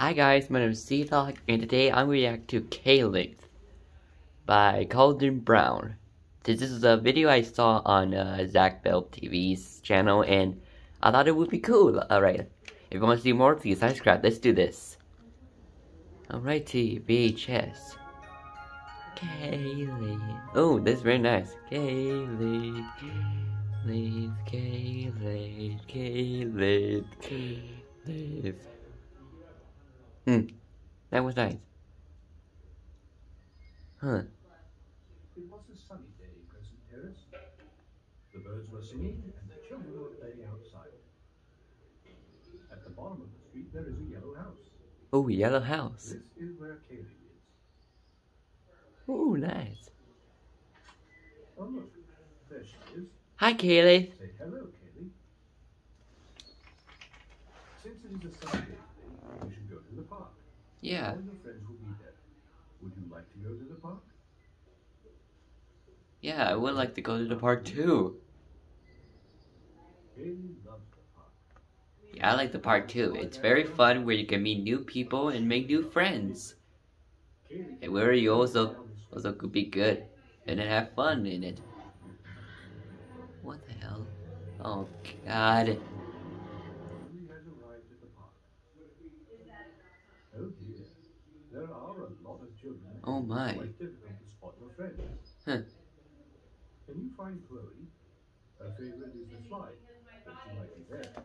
Hi guys, my name is C-Dog, and today I'm going to react to Kayleigh by Callum Bowen. This is a video I saw on uh, Zach Bell TV's channel, and I thought it would be cool. Alright, if you want to see more, please subscribe. Let's do this. Alrighty, VHS. Kayleigh. Oh, this is very nice. Kayleigh. Kayleigh, Kayleigh, Kayleigh, Kayleigh. Hmm, that was nice. Huh. It was a sunny day in Crescent Terrace. The birds were singing and the children were playing outside. At the bottom of the street there is a yellow house. Oh, yellow house. This is where Kayleigh is. Oh, nice. Oh look, there she is. Hi, Kayleigh. Say hello, Kayleigh. Since it is a sunny day we should go to the park. Yeah. All your friends will be there. Would you like to go to the park? Yeah, I would like to go to the park too. Kayleigh loves the park. Yeah, I like the park too. It's very fun where you can meet new people and make new friends. And where you also also could be good and then have fun in it. What the hell? Oh god. Kayleigh has arrived at the park. Oh dear, there are a lot of children. Oh my. Quite difficult to spot your friends. Huh. Can you find Chloe? Her favorite is the slide, but she might be there.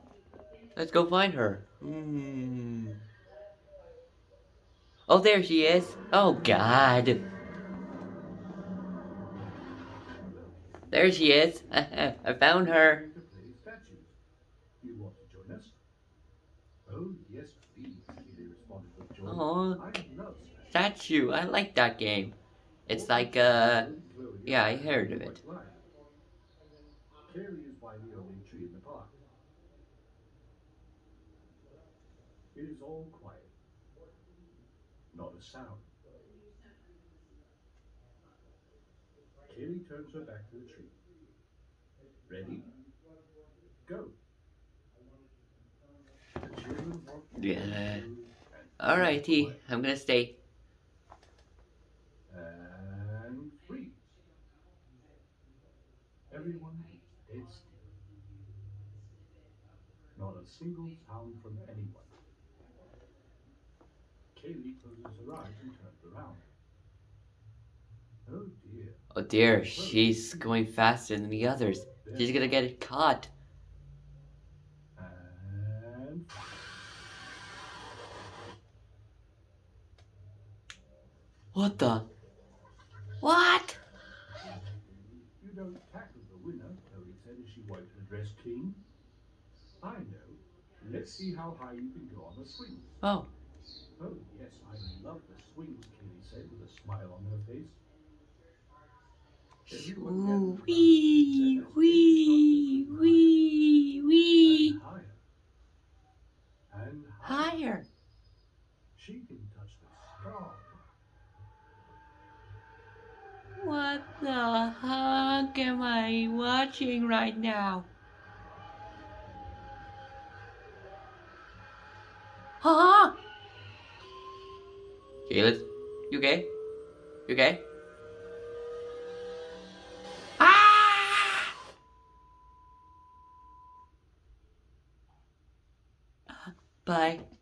Let's go find her. Hmm. Oh, there she is. Oh god. There she is. I found her. To play statues. Do you want to join us? Oh yes, please. Kayleigh responded with joy. Aw. I. Statue. I like that game. It's like, uh, yeah, I heard of it. Line. Is by the only tree in the park. It is all quiet. Not a sound. Kayleigh turns her back to the tree. Ready? Go. Yeah. alrighty. I'm gonna stay. and freeze. Everyone dead still. Not a single sound from anyone. Kayleigh closes her eyes and turns around. Oh dear. Oh dear, she's going faster than the others. She's gonna get caught. What the? What? you don't tackle the winner, Chloe said as she wiped her dress clean. I know. Let's see how high you can go on the swings. Oh, Oh, yes, I love the swings, Kayleigh said with a smile on her face. Ooh, wee, and said as they wee, wee, wee. higher and higher. And higher. Higher. She can touch the sky. What the heck am I watching right now? Huh? Kayla, you okay? You okay? Ah! Bye.